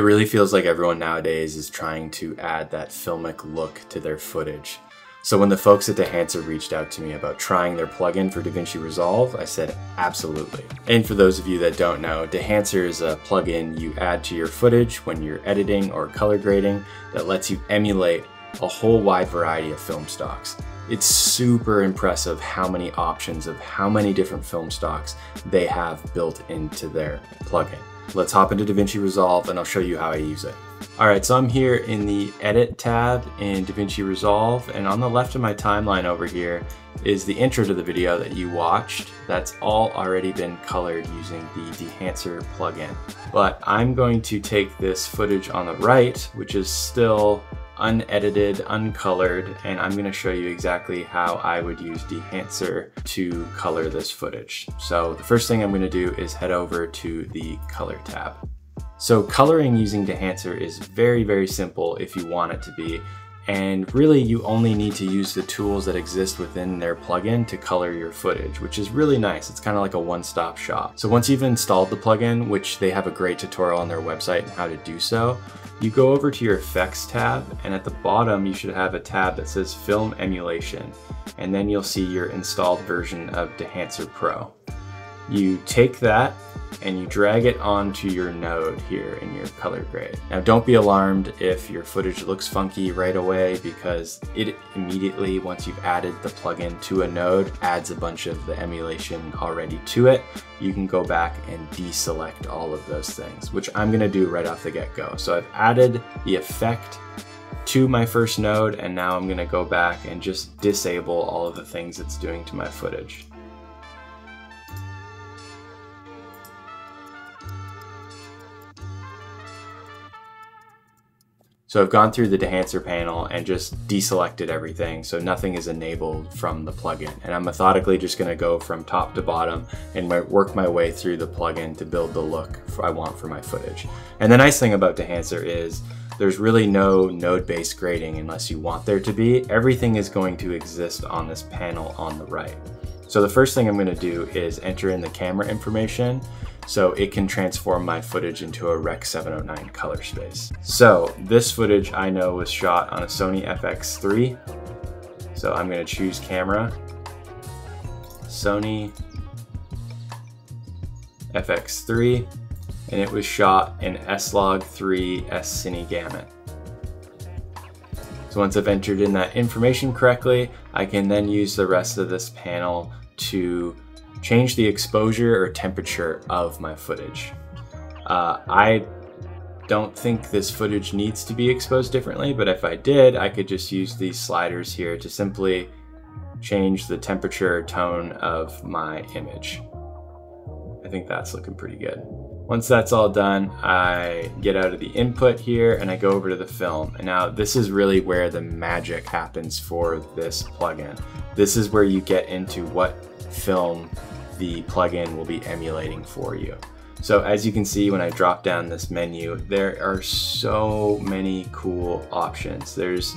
It really feels like everyone nowadays is trying to add that filmic look to their footage. So when the folks at Dehancer reached out to me about trying their plugin for DaVinci Resolve, I said absolutely. And for those of you that don't know, Dehancer is a plugin you add to your footage when you're editing or color grading that lets you emulate a whole wide variety of film stocks. It's super impressive how many options of how many different film stocks they have built into their plugin. Let's hop into DaVinci Resolve and I'll show you how I use it. All right, so I'm here in the Edit tab in DaVinci Resolve, and on the left of my timeline over here is the intro to the video that you watched. That's all already been colored using the Dehancer plugin. But I'm going to take this footage on the right, which is still unedited, uncolored, and I'm gonna show you exactly how I would use Dehancer to color this footage. So the first thing I'm gonna do is head over to the color tab. So coloring using Dehancer is very, very simple if you want it to be. And really you only need to use the tools that exist within their plugin to color your footage, which is really nice. It's kind of like a one-stop shop. So once you've installed the plugin, which they have a great tutorial on their website on how to do so, you go over to your effects tab and at the bottom you should have a tab that says film emulation and then you'll see your installed version of Dehancer Pro. You take that and you drag it onto your node here in your color grade. Now don't be alarmed if your footage looks funky right away because it immediately, once you've added the plugin to a node, adds a bunch of the emulation already to it. You can go back and deselect all of those things, which I'm gonna do right off the get-go. So I've added the effect to my first node and now I'm gonna go back and just disable all of the things it's doing to my footage. So I've gone through the Dehancer panel and just deselected everything so nothing is enabled from the plugin. And I'm methodically just gonna go from top to bottom and work my way through the plugin to build the look I want for my footage. And the nice thing about Dehancer is there's really no node-based grading unless you want there to be. Everything is going to exist on this panel on the right. So the first thing I'm gonna do is enter in the camera information so it can transform my footage into a Rec 709 color space. So this footage I know was shot on a Sony FX3. So I'm gonna choose camera, Sony FX3, and it was shot in S-Log3 S-Cine Gamut. So once I've entered in that information correctly, I can then use the rest of this panel to change the exposure or temperature of my footage. Uh, I don't think this footage needs to be exposed differently, but if I did, I could just use these sliders here to simply change the temperature or tone of my image. I think that's looking pretty good. Once that's all done, I get out of the input here and I go over to the film. And now this is really where the magic happens for this plugin. This is where you get into what film the plugin will be emulating for you. So as you can see when I drop down this menu, there are so many cool options. There's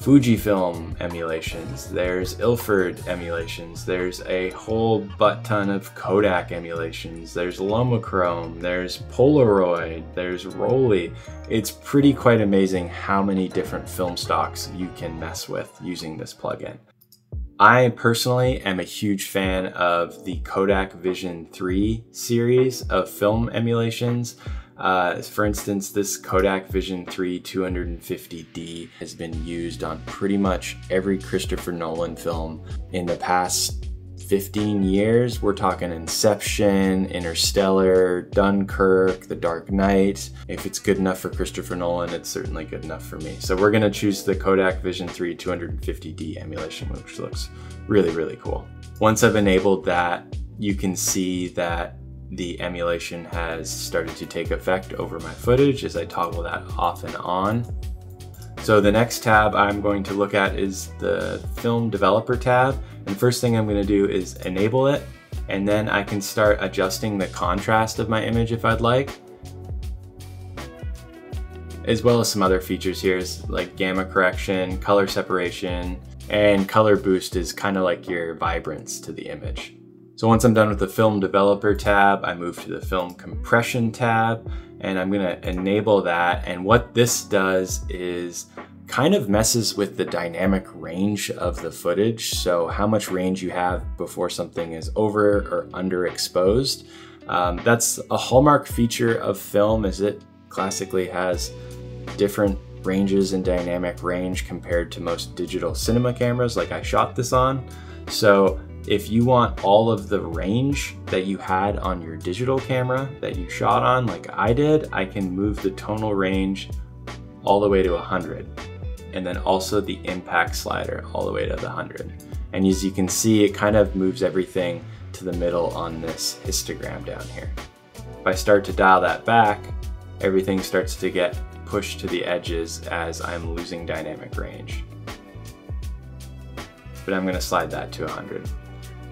Fujifilm emulations, there's Ilford emulations, there's a whole butt ton of Kodak emulations, there's Lomochrome, there's Polaroid, there's Rollei. It's pretty quite amazing how many different film stocks you can mess with using this plugin. I personally am a huge fan of the Kodak Vision 3 series of film emulations. Uh, for instance, this Kodak Vision 3 250D has been used on pretty much every Christopher Nolan film in the past 15 years. We're talking Inception, Interstellar, Dunkirk, The Dark Knight. If it's good enough for Christopher Nolan, it's certainly good enough for me. So we're gonna choose the Kodak Vision 3 250D emulation, which looks really, really cool. Once I've enabled that, you can see that the emulation has started to take effect over my footage as I toggle that off and on. So the next tab I'm going to look at is the Film Developer tab. And first thing I'm gonna do is enable it, and then I can start adjusting the contrast of my image if I'd like. As well as some other features here like gamma correction, color separation, and color boost is kind of like your vibrance to the image. So once I'm done with the film developer tab, I move to the film compression tab, and I'm gonna enable that. And what this does is kind of messes with the dynamic range of the footage. So how much range you have before something is over or underexposed. Um, that's a hallmark feature of film is it classically has different ranges in dynamic range compared to most digital cinema cameras like I shot this on. So if you want all of the range that you had on your digital camera that you shot on like I did, I can move the tonal range all the way to 100 and then also the impact slider all the way to the 100. And as you can see, it kind of moves everything to the middle on this histogram down here. If I start to dial that back, everything starts to get pushed to the edges as I'm losing dynamic range. But I'm gonna slide that to 100.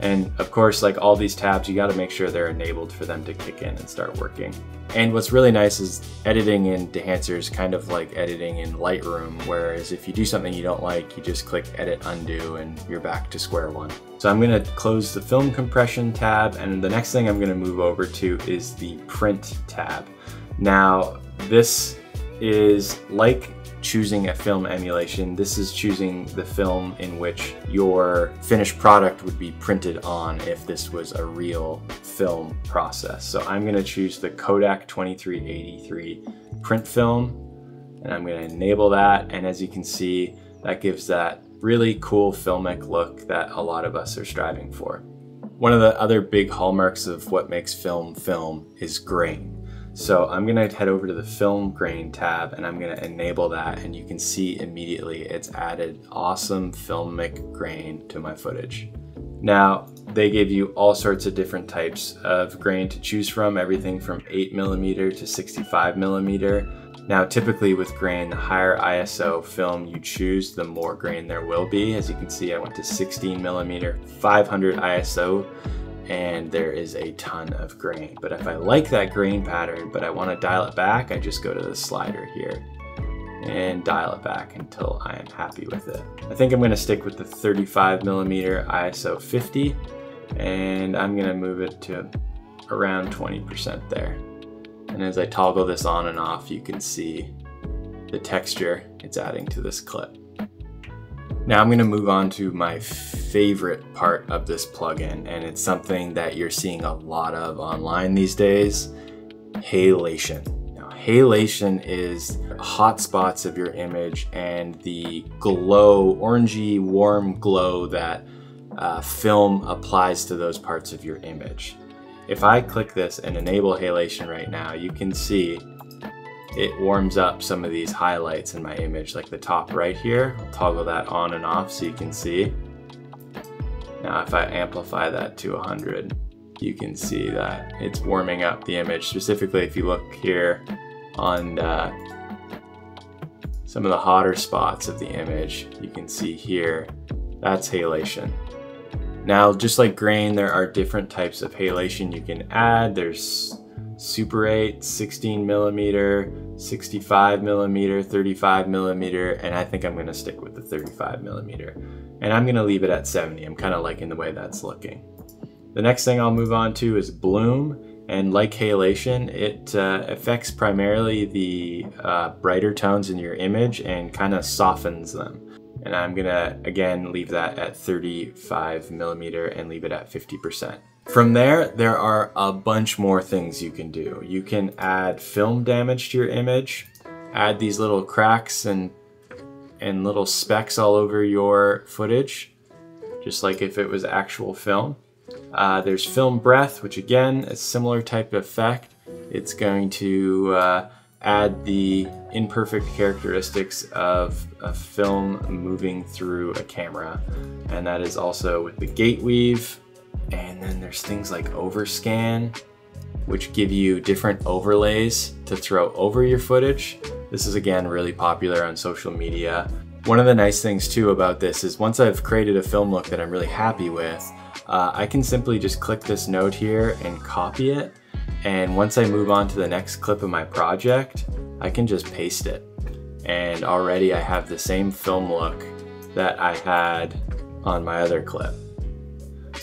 And of course, like all these tabs, you gotta make sure they're enabled for them to kick in and start working. And what's really nice is editing in Dehancer is kind of like editing in Lightroom, whereas if you do something you don't like, you just click edit undo and you're back to square one. So I'm gonna close the film compression tab and the next thing I'm gonna move over to is the print tab. Now, this is like choosing a film emulation. This is choosing the film in which your finished product would be printed on if this was a real film process. So I'm gonna choose the Kodak 2383 print film and I'm gonna enable that. And as you can see, that gives that really cool filmic look that a lot of us are striving for. One of the other big hallmarks of what makes film film is grain. So I'm gonna head over to the film grain tab and I'm gonna enable that and you can see immediately it's added awesome filmic grain to my footage. Now, they give you all sorts of different types of grain to choose from, everything from 8 millimeter to 65 millimeter. Now, typically with grain, the higher ISO film you choose, the more grain there will be. As you can see, I went to 16 millimeter, 500 ISO, and there is a ton of grain. But if I like that grain pattern, but I want to dial it back, I just go to the slider here and dial it back until I am happy with it. I think I'm going to stick with the 35 millimeter ISO 50 and I'm going to move it to around 20% there. And as I toggle this on and off, you can see the texture it's adding to this clip. Now I'm going to move on to my favorite part of this plugin, and it's something that you're seeing a lot of online these days, halation. Now, halation is hot spots of your image and the glow, orangey, warm glow that uh, film applies to those parts of your image. If I click this and enable halation right now, you can see it warms up some of these highlights in my image, like the top right here. I'll toggle that on and off so you can see. Now if I amplify that to 100, you can see that it's warming up the image. Specifically, if you look here on uh, some of the hotter spots of the image, you can see here, that's halation. Now, just like grain, there are different types of halation you can add. There's Super 8, 16 millimeter, 65 millimeter, 35 millimeter, and I think I'm going to stick with the 35 millimeter. And I'm going to leave it at 70. I'm kind of liking the way that's looking. The next thing I'll move on to is bloom. And like halation, it uh, affects primarily the uh, brighter tones in your image and kind of softens them. And I'm gonna, again, leave that at 35 millimeter and leave it at 50%. From there, there are a bunch more things you can do. You can add film damage to your image, add these little cracks and, and little specks all over your footage, just like if it was actual film. Uh, there's film breath, which again, a similar type of effect. It's going to uh, add the imperfect characteristics of a film moving through a camera. And that is also with the gate weave, and then there's things like overscan, which give you different overlays to throw over your footage. This is again really popular on social media. One of the nice things too about this is once I've created a film look that I'm really happy with, uh, I can simply just click this node here and copy it. And once I move on to the next clip of my project, I can just paste it. And already I have the same film look that I had on my other clip.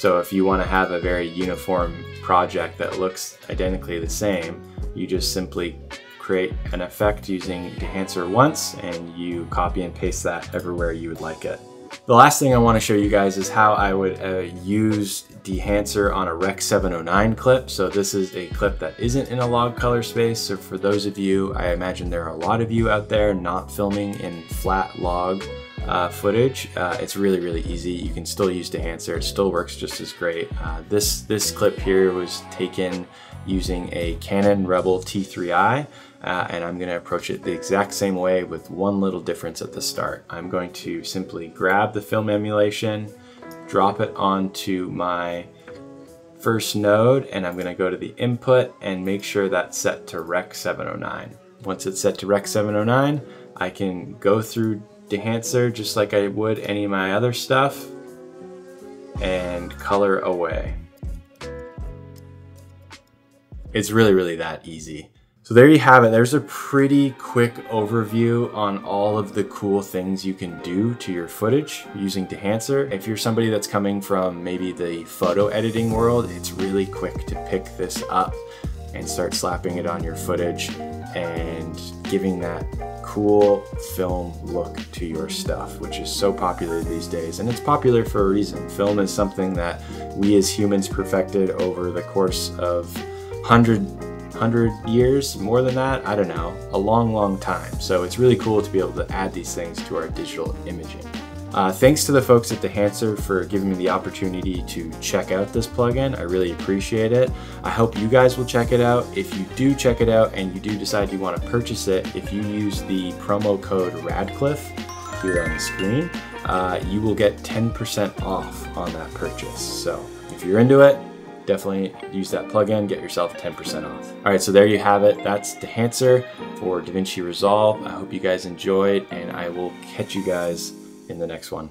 So if you want to have a very uniform project that looks identically the same, You just simply create an effect using Dehancer once and you copy and paste that everywhere you would like it. The last thing I want to show you guys is how I would uh, use Dehancer on a Rec 709 clip. So this is a clip that isn't in a log color space. So for those of you, I imagine there are a lot of you out there not filming in flat log uh, footage. Uh, it's really, really easy. You can still use the Dehancer. It still works just as great. Uh, this, this clip here was taken using a Canon Rebel T3i uh, and I'm going to approach it the exact same way with one little difference at the start. I'm going to simply grab the film emulation, drop it onto my first node, and I'm going to go to the input and make sure that's set to Rec 709. Once it's set to Rec 709, I can go through Dehancer just like I would any of my other stuff and color away. It's really, really that easy. So there you have it. There's a pretty quick overview on all of the cool things you can do to your footage using Dehancer. If you're somebody that's coming from maybe the photo editing world, it's really quick to pick this up and start slapping it on your footage and giving that cool film look to your stuff, which is so popular these days. And it's popular for a reason. Film is something that we as humans perfected over the course of 100 100 years, more than that, I don't know, a long, long time. So it's really cool to be able to add these things to our digital imaging. Uh, thanks to the folks at Dehancer for giving me the opportunity to check out this plugin. I really appreciate it. I hope you guys will check it out. If you do check it out and you do decide you want to purchase it, if you use the promo code Radcliffe here on the screen, uh, you will get 10% off on that purchase. So if you're into it, definitely use that plugin, get yourself 10% off. All right, so there you have it. That's Dehancer for DaVinci Resolve. I hope you guys enjoyed, and I will catch you guys in the next one.